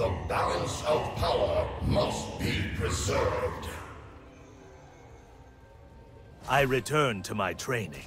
The balance of power must be preserved. I return to my training.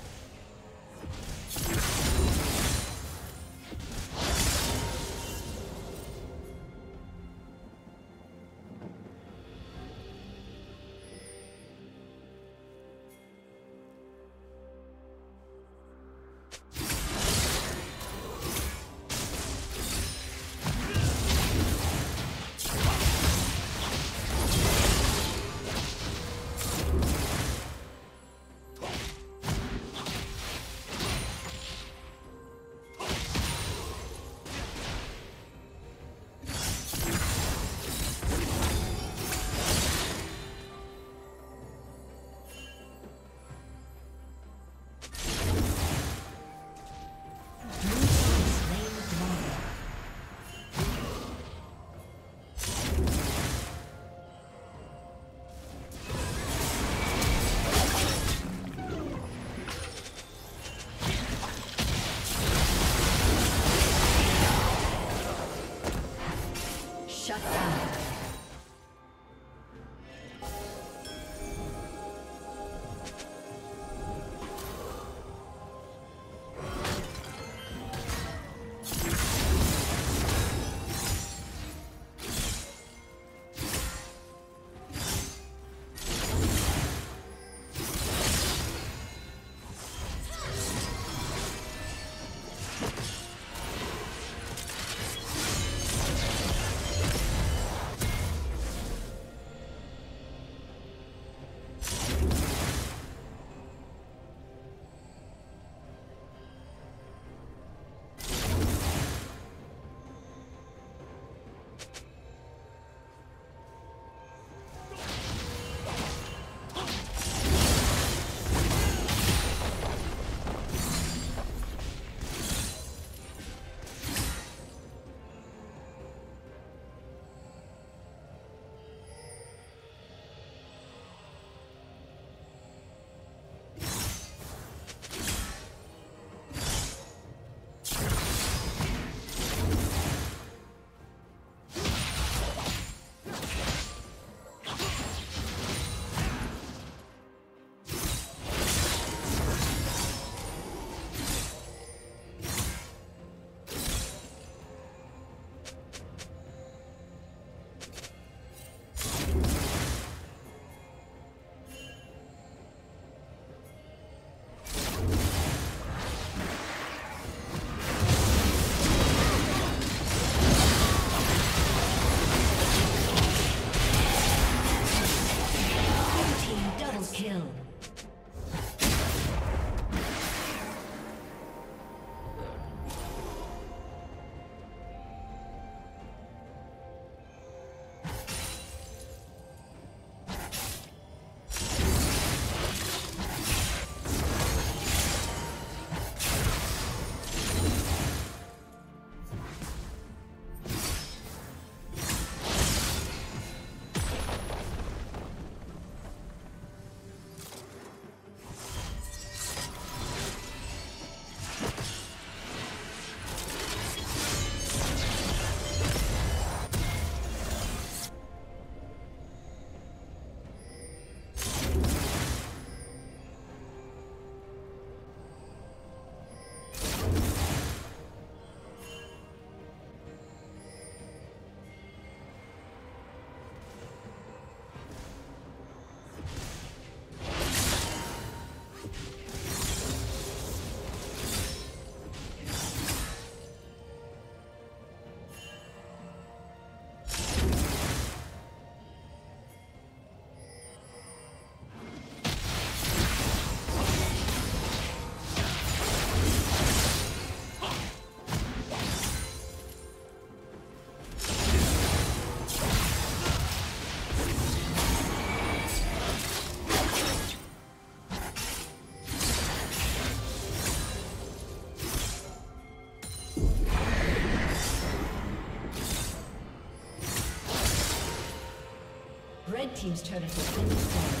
Team's turret has been.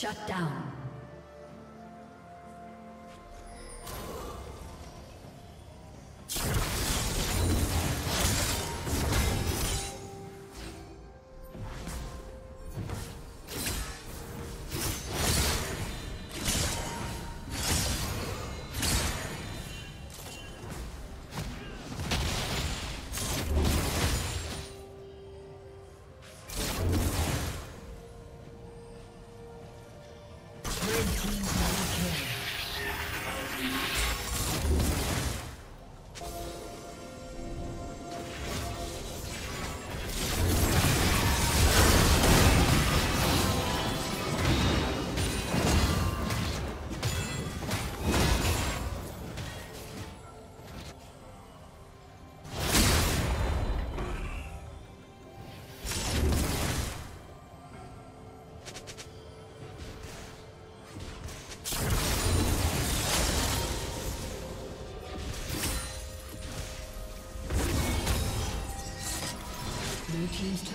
Shut down.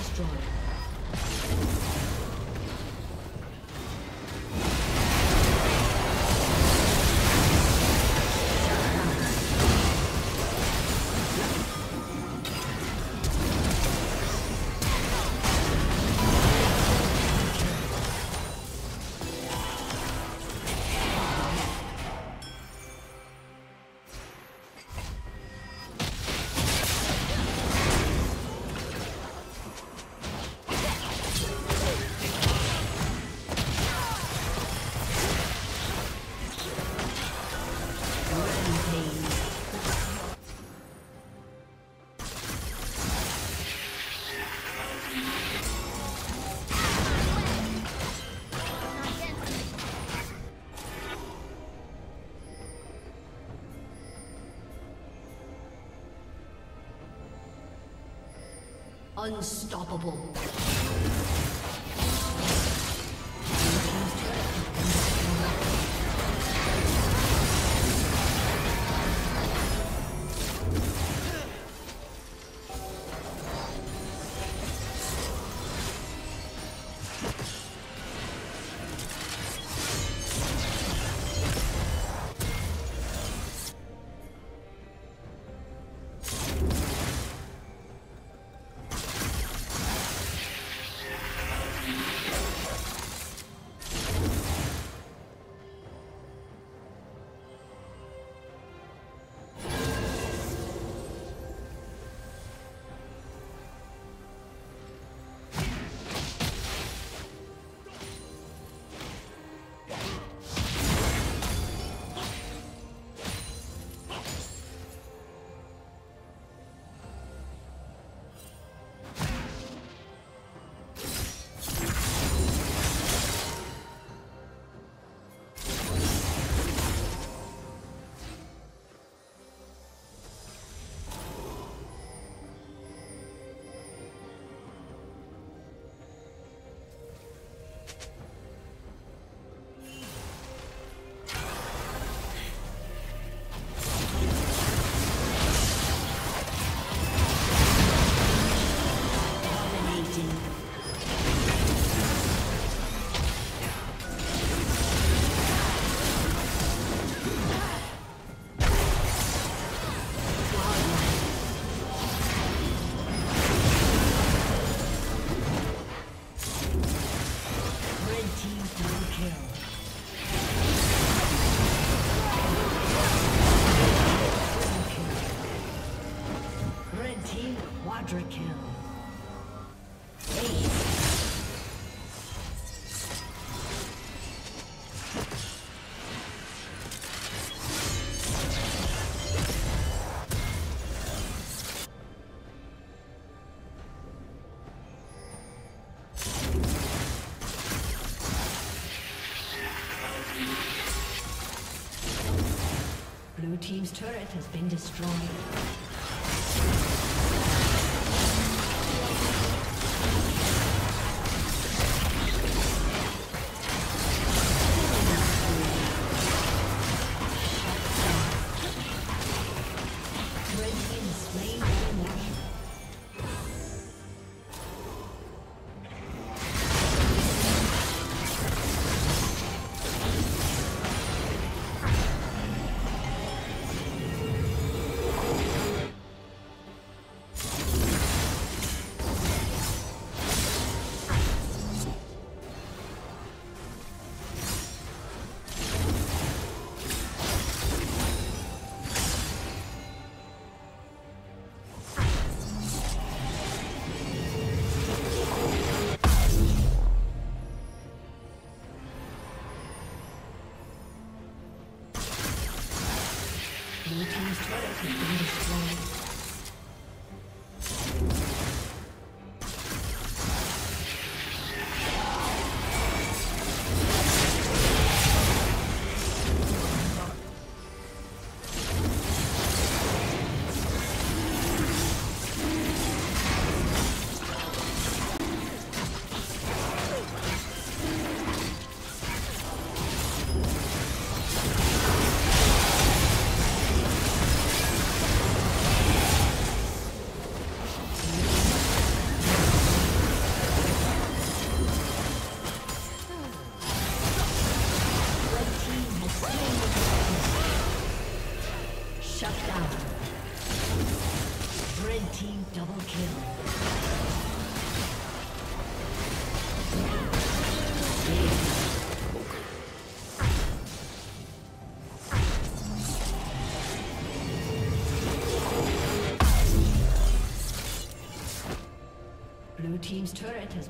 destroyed. Unstoppable. Has been destroyed.